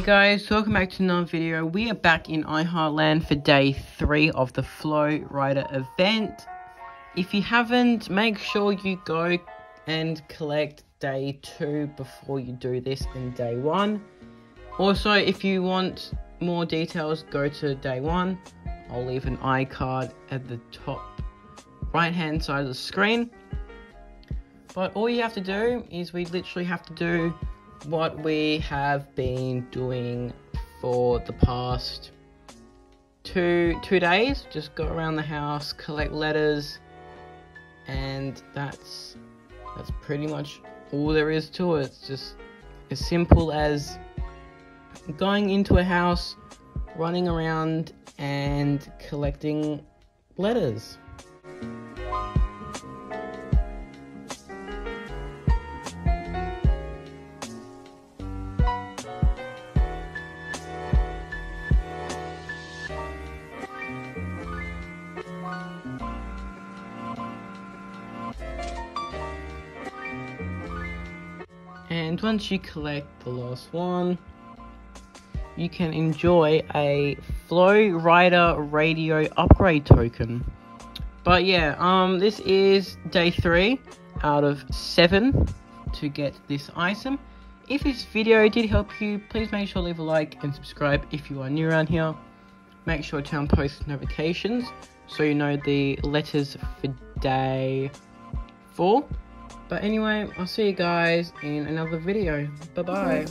guys, welcome back to another video. We are back in iHeartland for day 3 of the Flo Rida event. If you haven't, make sure you go and collect day 2 before you do this in day 1. Also, if you want more details, go to day 1. I'll leave an iCard at the top right hand side of the screen. But all you have to do is we literally have to do what we have been doing for the past two two days. Just go around the house, collect letters, and that's that's pretty much all there is to it. It's just as simple as going into a house, running around and collecting letters. And once you collect the last one, you can enjoy a Flo Rida Radio upgrade token. But yeah, um, this is day three out of seven to get this item. If this video did help you, please make sure to leave a like and subscribe if you are new around here. Make sure to turn post notifications so you know the letters for day four. But anyway, I'll see you guys in another video. Bye bye.